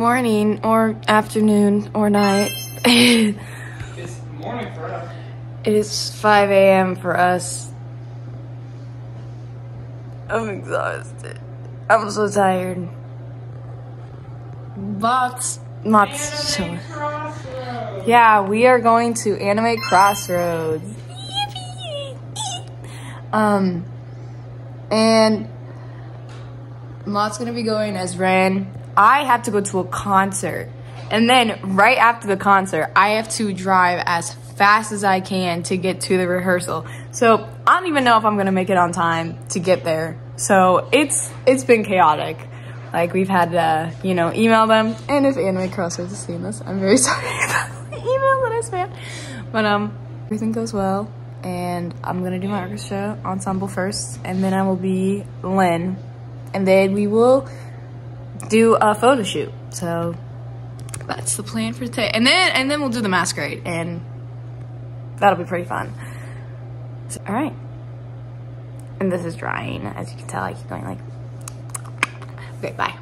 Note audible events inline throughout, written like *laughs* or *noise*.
morning or afternoon or night. It's morning for us. It's 5 a.m. for us. I'm exhausted. I'm so tired. Lots chilling. Yeah, we are going to Anime Crossroads. Um, and Moth's gonna be going as Rin. I have to go to a concert. And then right after the concert, I have to drive as fast as I can to get to the rehearsal. So I don't even know if I'm gonna make it on time to get there. So it's it's been chaotic. Like we've had to, you know, email them. And if Anime Crossroads is seen this, I'm very *laughs* sorry about the email that I spam. But um, everything goes well. And I'm gonna do my orchestra ensemble first, and then I will be Len, and then we will do a photo shoot. So that's the plan for today. And then and then we'll do the masquerade, and that'll be pretty fun. So, all right. And this is drying, as you can tell. I keep going like. Okay, bye.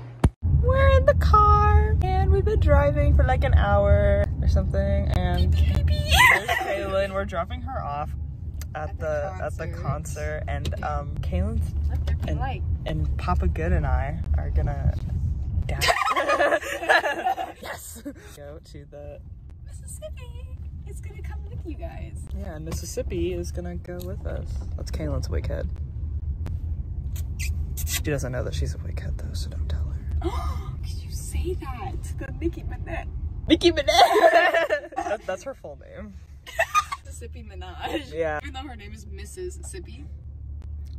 We're in the car and we've been driving for like an hour or something and there's Kaylyn. *laughs* We're dropping her off at, the, at the concert and um Kaylyn and, and Papa Good and I are gonna dance. *laughs* yes. Go to the Mississippi is gonna come with you guys. yeah, and Mississippi is gonna go with us. That's Kaylyn's wig head. She doesn't know that she's a wig head though, so don't tell her. Oh, *gasps* could you say that? The Nicki Minaj. Nicki Minaj. *laughs* that, that's her full name. *laughs* Mississippi Minaj. Yeah. Even though her name is Mrs. Sippy.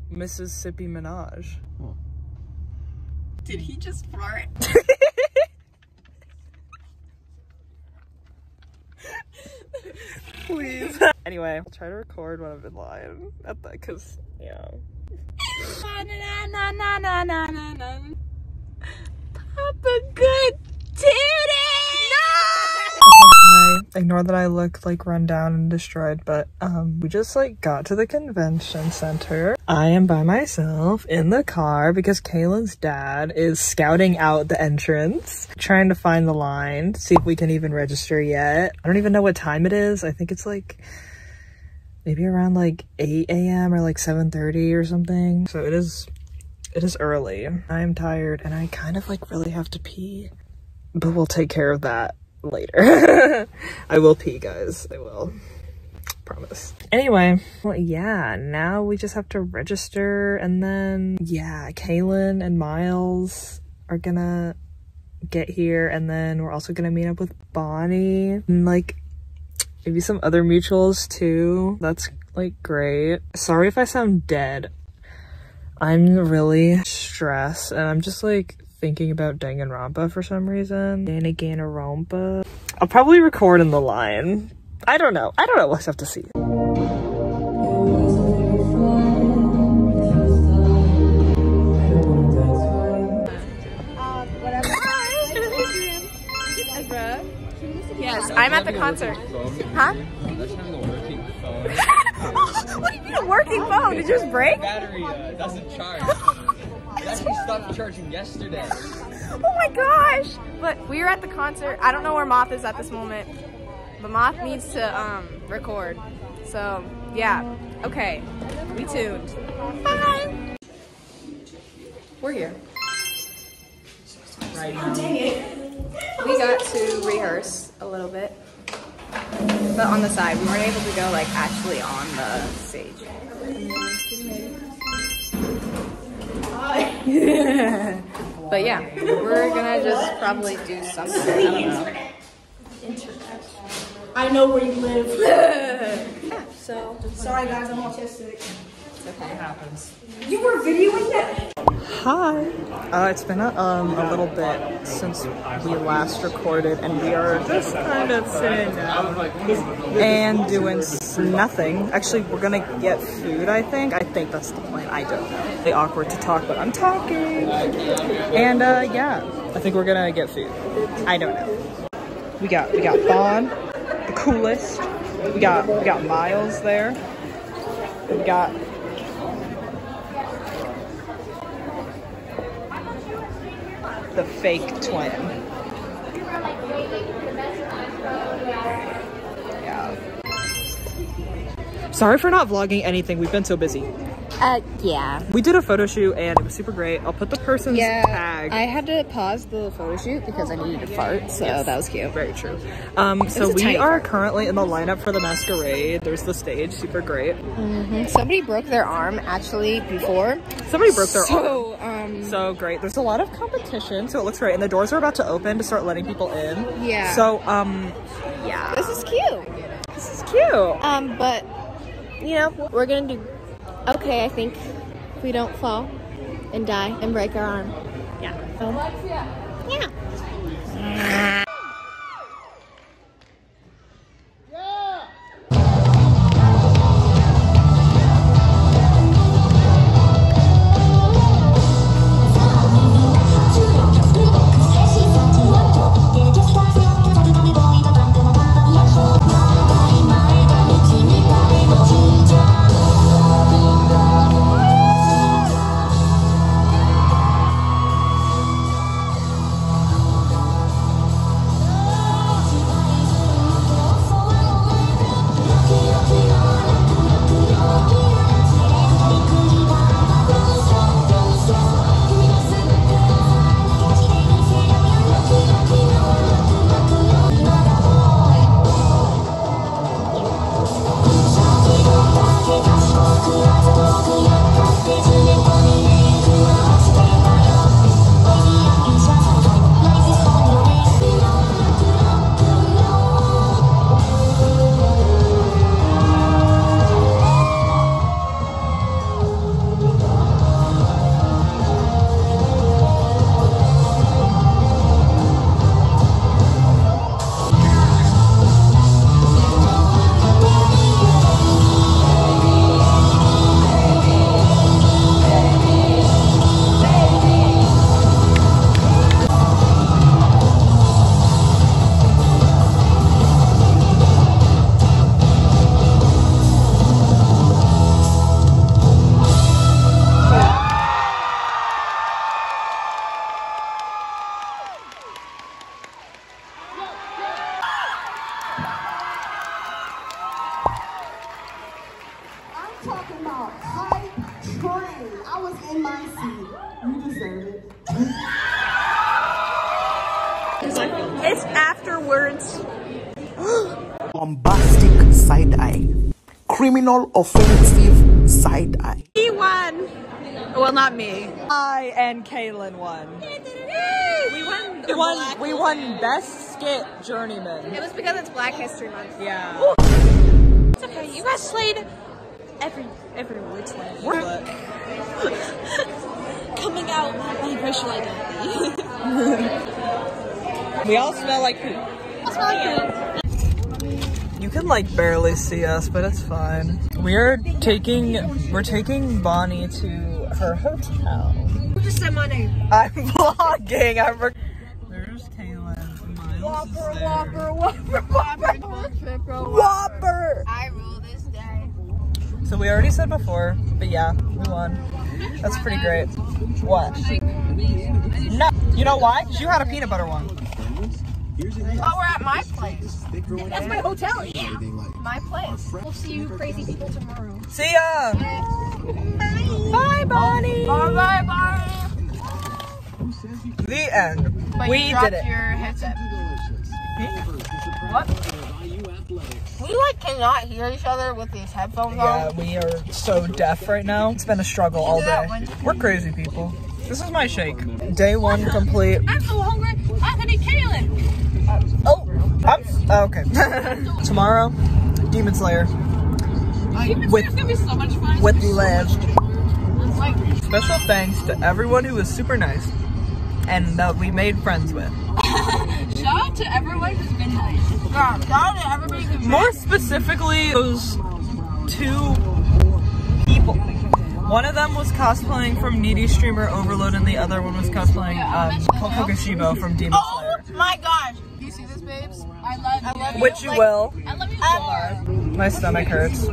Mississippi Minaj. Did he just fart? *laughs* Please. anyway, I'll try to record when I've been lying at that because yeah. *laughs* Papa Good Tootie! Hi. Ignore that I look like run down and destroyed, but um we just like got to the convention center. I am by myself in the car because Kaylyn's dad is scouting out the entrance, trying to find the line, see if we can even register yet. I don't even know what time it is. I think it's like maybe around like 8 a.m. or like 7:30 or something. So it is it is early. I am tired and I kind of like really have to pee. But we'll take care of that later. *laughs* I will pee, guys. I will. Promise. Anyway, well, yeah, now we just have to register and then, yeah, Kaylyn and Miles are gonna get here and then we're also gonna meet up with Bonnie and like maybe some other mutuals too. That's like great. Sorry if I sound dead. I'm really stressed and I'm just like thinking about Danganronpa for some reason. Danganronpa. I'll probably record in the line. I don't know. I don't know. We'll just have to see. Yes, I'm at the concert. Huh? *laughs* what do you mean a working phone? Did yours break? Battery uh, doesn't charge. *laughs* It actually stopped charging yesterday. Oh my gosh! But we are at the concert. I don't know where Moth is at this moment. But Moth needs to um, record. So, yeah. Okay. We tuned. Bye! We're here. Right. We got to rehearse a little bit. But on the side, we weren't able to go like actually on the stage. *laughs* but yeah, we're gonna just probably do something. I don't know. I know where you live. *laughs* Yeah, so Sorry guys, I'm autistic. It's okay. happens. You were videoing that? Hi. Uh, it's been a, um, a little bit since we last recorded, and we are just kind of sitting down and doing nothing. Actually, we're gonna get food. I think. I think that's the plan. I don't know. Really awkward to talk, but I'm talking. And uh, yeah, I think we're gonna get food. I don't know. We got we got Bond, the coolest. We got we got Miles there. We got the fake twin. Sorry for not vlogging anything. We've been so busy. Uh, yeah. We did a photo shoot and it was super great. I'll put the person's tag. I had to pause the photo shoot because I needed to fart, so that was cute. Very true. Um, so we are currently in the lineup for the masquerade. There's the stage, super great. Somebody broke their arm actually before. Somebody broke their arm. So, um, So great. There's a lot of competition, so it looks great. And the doors are about to open to start letting people in. Yeah. So, um, yeah. this is cute. This is cute. Um, but you know, we're gonna do okay. I think if we don't fall and die and break our arm. Yeah. So, yeah. I'm talking about hype train. I was in my seat. You deserve it. It's afterwards. *gasps* bombastic side eye, criminal offensive side eye. He won. Well, not me. I and Kaylyn won. We won. We won. We won best skit journeyman. It was because it's Black History Month. Yeah. It's okay. You guys slayed every every which way. We're. *laughs* Coming out my racial identity. *laughs* We all smell like poop. I smell like poop. You can like barely see us, but it's fine. We're taking we're taking Bonnie to her hotel. Who just said my name? I'm *laughs* vlogging. I'm. There's Kaylyn. Is. Whopper, Whopper, Whopper. Whopper. I rule this day. So we already said before, but yeah, we won. That's pretty great. What? No. You know why? 'Cause you had a peanut butter one. Oh, we're at my place. That's my hotel. Yeah. My place. We'll see you crazy people tomorrow. See ya. Bye, Bonnie. Bye bye bye. The end. But we you did it. your headset. Hmm? What? We like cannot hear each other with these headphones Yeah, on. Yeah, we are so deaf right now. It's been a struggle all day. We're crazy people. This is my shake. Day one complete. I'm so hungry. I can eat Kaylyn. Oh, I'm, oh, okay. *laughs* Tomorrow, Demon Slayer oh, with It's gonna be so much fun. with Liv. It's Special thanks to everyone who was super nice and that we made friends with. *laughs* shout out to everyone who's been nice. Yeah, shout out to everybody who's been More specifically, those two people. One of them was cosplaying from Needy Streamer Overload, and the other one was cosplaying um, Kokogashibo from Demon Oh Slayer. my gosh! Do you see this, babes? I love you. I love Which you will. I love you so much. My stomach hurts.